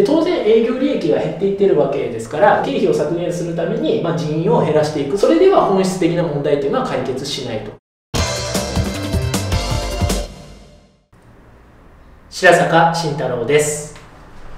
で当然営業利益が減っていってるわけですから経費を削減するために、まあ、人員を減らしていく。それでは本質的な問題というのは解決しないと。白坂慎太郎です。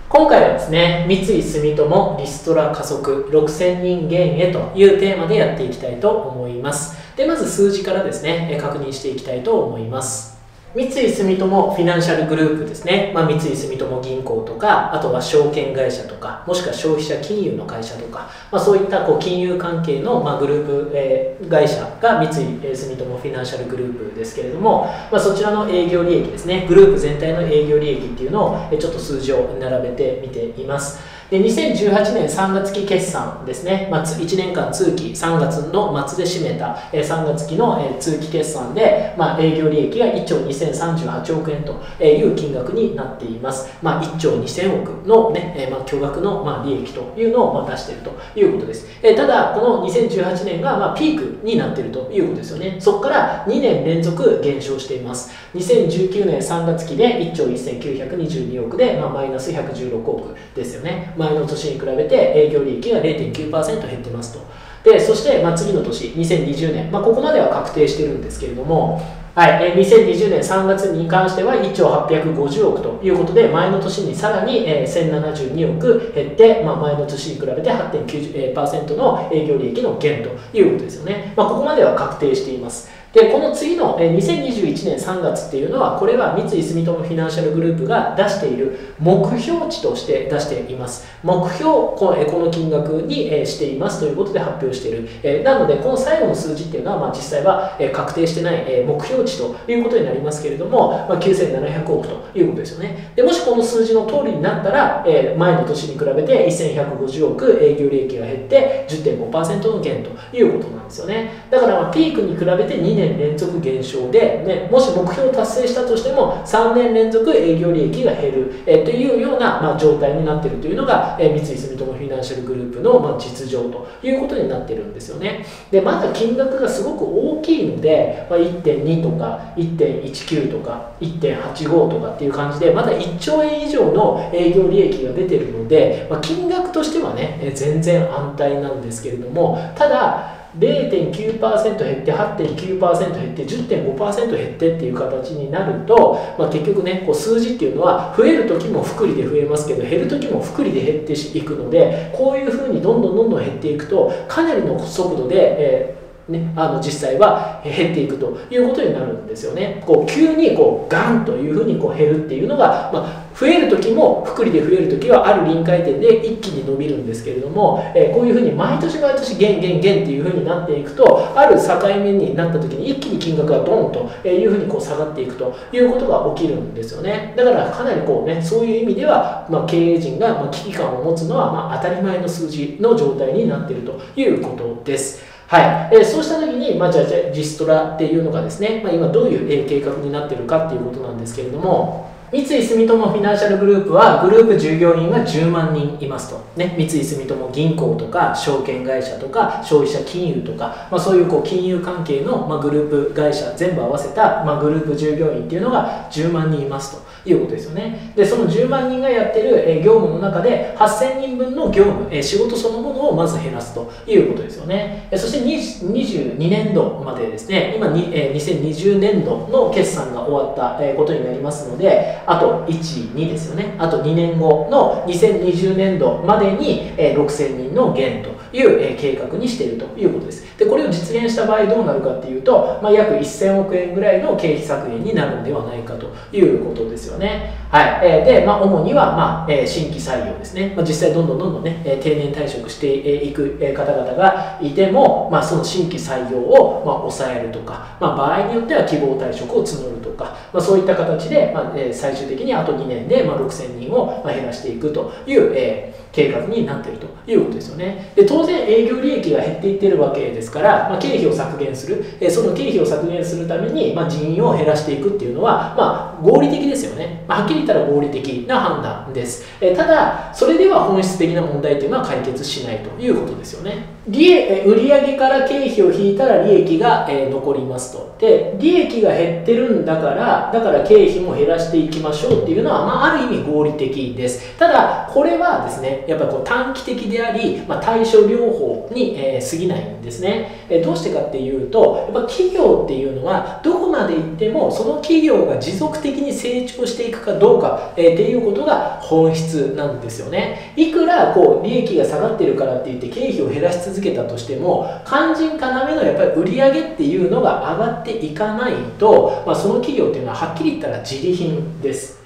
今回はですね三井住友リストラ加速6000人減へというテーマでやっていきたいと思います。でまず数字からですね確認していきたいと思います。三井住友フィナンシャルグループですね、まあ、三井住友銀行とかあとは証券会社とかもしくは消費者金融の会社とか、まあ、そういったこう金融関係の、ま、グループ、えー、会社が三井住友フィナンシャルグループですけれども、まあ、そちらの営業利益ですね。グループ全体の営業利益っていうのをちょっと数字を並べてみています。で2018年3月期決算ですね、まあ、1年間通期3月の末で締めた3月期の通期決算で、まあ、営業利益が1兆2038億円という金額になっています、まあ、1兆2000億の、ねまあ、巨額の、利益というのを出しているということです。ただこの2018年が、ピークになっているということですよね。そこから2年連続減少しています。2019年3月期で1兆1922億で、まあ、マイナス116億ですよね。前の年に比べて営業利益が0.9%減ってますと。でそして、まあ、次の年2020年、まあ、ここまでは確定してるんですけれどもはい、え2020年3月に関しては1兆850億ということで前の年にさらに、え1072億減って、まあ、前の年に比べて8.9%の営業利益の減ということですよね、まあ、ここまでは確定しています。でこの次の2021年3月っていうのはこれは三井住友フィナンシャルグループが出している目標値として出しています。目標このこの金額にしていますということで発表している。なのでこの最後の数字っていうのは、まあ、実際は確定してない目標値ということになりますけれども、まあ、9700億ということですよね。でもしこの数字の通りになったら前の年に比べて1150億営業利益が減って10.5%の減ということなんですよね。だからまあピークに比べて2年年連続減少で、ね、もし目標を達成したとしても3年連続営業利益が減る、えというような、まあ、状態になっているというのが、え三井住友フィナンシャルグループの、まあ、実情ということになっているんですよね。でまだ金額がすごく大きいので、まあ、1.2とか1.19とか1.85とかっていう感じでまだ1兆円以上の営業利益が出てるので、まあ、金額としてはね全然安泰なんですけれどもただ0.9%減って8.9%減って10.5%減ってっていう形になると、まあ、結局ねこう数字っていうのは増える時も複利で増えますけど減る時も複利で減っていくのでこういうふうにどんどんどんどん減っていくとかなりの速度で、えーね、あの実際は減っていくということになるんですよね。こう急にこうガンというふうにこう減るっていうのが、ま、増える時も複利で増える時はある臨界点で一気に伸びるんですけれども、え、こういうふうに毎年毎年減減減っていうふうになっていくとある境目になった時に一気に金額がドンというふうにこう下がっていくということが起きるんですよねだからかなりこうねそういう意味では、まあ、経営陣がま危機感を持つのはま当たり前の数字の状態になっているということです。はい、えー、そうした時に、まあ、じゃあリストラっていうのがですね、まあ、今どういう計画になってるかっていうことなんですけれども三井住友フィナンシャルグループはグループ従業員が10万人いますと、ね、三井住友銀行とか証券会社とか消費者金融とか、まあ、そういうこう金融関係の、ま、グループ会社全部合わせた、ま、グループ従業員っていうのが10万人いますと。いうことですよね。でその10万人がやってる、え業務の中で8000人分の業務、え仕事そのものをまず減らすと。いうことですよね。そして22年度までですね。今に、え2020年度の決算が終わった、えことになりますのであと1、2ですよね。あと2年後の2020年度までに、6000人の減という、計画にしているということです。でこれを実現した場合どうなるかっていうと、まあ、約1000億円ぐらいの経費削減になるんではないかということですよね。はい、えー、で、まあ、主には、まあえ、新規採用ですね、まあ、実際どんどんどんどんね、え、定年退職していく方々がいても、まあ、その新規採用を、まあ、抑えるとか、まあ、場合によっては希望退職を募るとか、まあ、そういった形で、まあ、最終的にあと2年で、まあ、6000人を減らしていくという、えー、計画になっているということですよね。で当然営業利益が減っていってるわけですから、まあ、経費を削減する、えその経費を削減するために、まあ、人員を減らしていくっていうのは、まあ、合理的ですよね、まあ、はっきり言ったら合理的な判断です、えただそれでは本質的な問題っていうのは解決しないということですよね。利益売上から経費を引いたら利益が、え残りますと。で利益が減ってるんだからだから経費も減らしていきましょうっていうのは、まあ、ある意味合理的です。ただこれはですねやっぱこう短期的であり、まあ、対処療法に、え過ぎないんですね、えどうしてかっていうとやっぱ企業っていうのはどこまで行ってもその企業が持続的に成長していくかどうか、えっていうことが本質なんですよね。いくらこう利益が下がってるからって言って経費を減らし続けたとしても肝心要のやっぱり売り上げっていうのが上がっていかないと、まあ、その企業っていうのははっきり言ったら自利品です。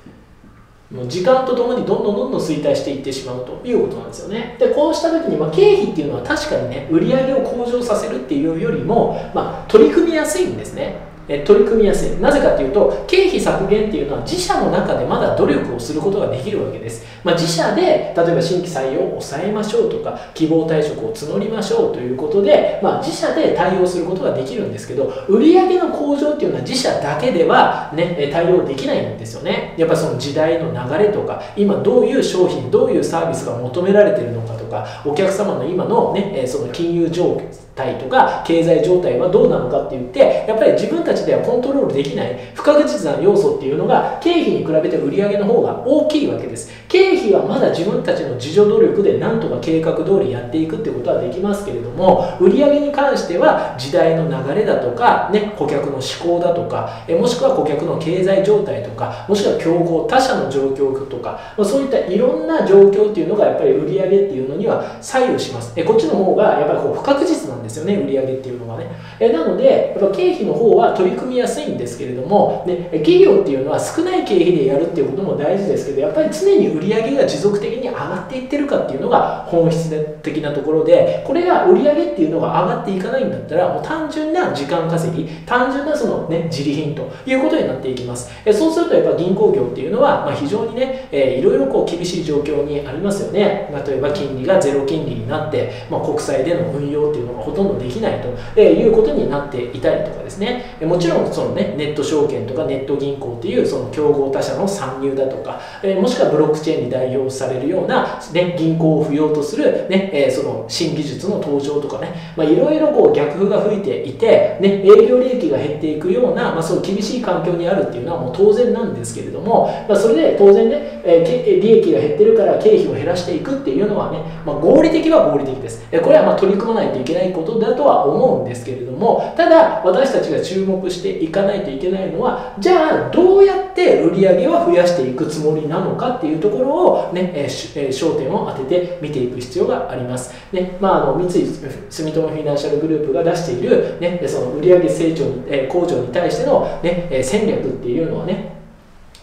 もう時間とともにどんどんどんどん衰退していってしまうということなんですよね。でこうした時に、まあ、経費っていうのは確かにね売り上げを向上させるっていうよりも、まあ、取り組みやすいんですね。え取り組みやすい。なぜかというと経費削減っていうのは自社の中でまだ努力をすることができるわけです、まあ、自社で例えば新規採用を抑えましょうとか希望退職を募りましょうということで、まあ、自社で対応することができるんですけど売上の向上っていうのは自社だけでは、ね、対応できないんですよね。やっぱその時代の流れとか今どういう商品どういうサービスが求められてるのかとかお客様の今の,、ね、その金融状況態とか経済状態はどうなのかって言ってやっぱり自分たちではコントロールできない不確実な要素っていうのが経費に比べて売上の方が大きいわけです。経費はまだ自分たちの自助努力でなんとか計画通りやっていくってことはできますけれども売上に関しては時代の流れだとか、ね、顧客の思考だとかえもしくは顧客の経済状態とかもしくは競合他社の状況とかそういったいろんな状況っていうのがやっぱり売上っていうのには左右します。えこっちの方がやっぱりこう不確実なんですですよね売上っていうのがね。えなのでやっぱ経費の方は取り組みやすいんですけれども、ね、企業っていうのは少ない経費でやるっていうことも大事ですけどやっぱり常に売上が持続的に上がっていってるかっていうのが本質的なところでこれが売上っていうのが上がっていかないんだったらもう単純な時間稼ぎ単純なそのね自利品ということになっていきます。えそうするとやっぱ銀行業っていうのは、まあ、非常にね、えー、いろいろこう厳しい状況にありますよね。例えば金利がゼロ金利になって、まあ、国債での運用っていうのがほとんどできないということになっていたりとかですね。もちろんそのねネット証券とかネット銀行っていうその競合他社の参入だとか、えー、もしくはブロックチェーンに代表されるような、ね、銀行を不要とする、ねえー、その新技術の登場とかね、まあ、いろいろこう逆風が吹いていて、ね、営業利益が減っていくような、まあ、そう厳しい環境にあるっていうのはもう当然なんですけれども、まあ、それで当然ね、えー、利益が減ってるから経費を減らしていくっていうのはね、まあ、合理的は合理的です。これはまあ取り組まないといけないことことだとは思うんですけれども、ただ私たちが注目していかないといけないのは、じゃあどうやって売り上げは増やしていくつもりなのかっていうところをね、えー、焦点を当てて見ていく必要があります。ねまあ、あの三井住友フィナンシャルグループが出している、ね、その売上成長に、えー、向上に対しての、ね、戦略っていうのはね、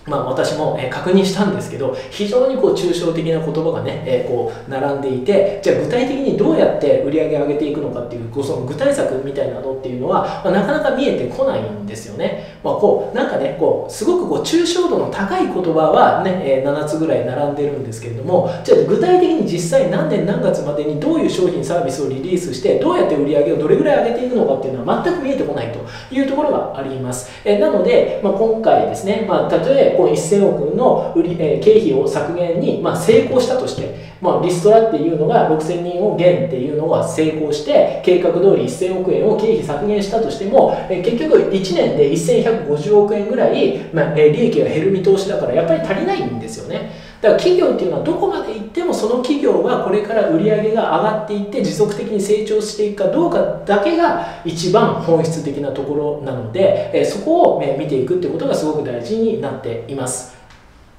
まあ、私も、え確認したんですけど非常にこう抽象的な言葉がね、えこう並んでいてじゃあ具体的にどうやって売り上げ上げていくのかっていうその具体策みたいなのっていうのは、まあ、なかなか見えてこないんですよね、まあ、こうなんかねこうすごくこう抽象度の高い言葉はね、え7つぐらい並んでるんですけれどもじゃあ具体的に実際何年何月までにどういう商品サービスをリリースしてどうやって売り上げをどれぐらい上げていくのかっていうのは全く見えてこないというところがあります、えなので、まあ、今回ですね、まあ、例えこの1000億の売り、えー、経費を削減に、まあ、成功したとして、まあ、リストラっていうのが6000人を減っていうのは成功して計画通り1000億円を経費削減したとしても、えー、結局1年で1150億円ぐらい、まあえー、利益が減る見通しだからやっぱり足りないんですよね。だから企業っていうのはどこまでってもその企業はこれから売り上げが上がっていって持続的に成長していくかどうかだけが一番本質的なところなので、そこを見ていくってことがすごく大事になっています。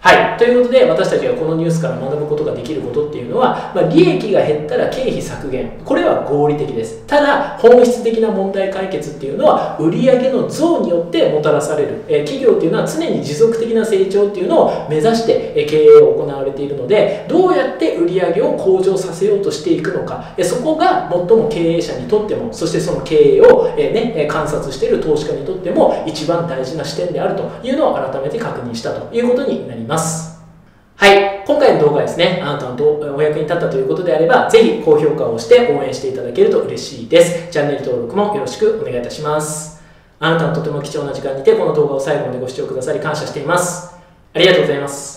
はい。ということで、私たちがこのニュースから学ぶことができることっていうのは、まあ、利益が減ったら経費削減。これは合理的です。ただ、本質的な問題解決っていうのは、売上の増によってもたらされる。え企業っていうのは常に持続的な成長っていうのを目指して、経営を行われているので、どうやって売上を向上させようとしていくのか。そこが最も経営者にとっても、そしてその経営を、えね、観察している投資家にとっても一番大事な視点であるというのを改めて確認したということになります。ます。はい。今回の動画ですね、あなたのお役に立ったということであれば、ぜひ高評価をして応援していただけると嬉しいです。チャンネル登録もよろしくお願いいたします。あなたのとても貴重な時間にてこの動画を最後までご視聴くださり感謝していますありがとうございます